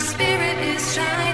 spirit is shining.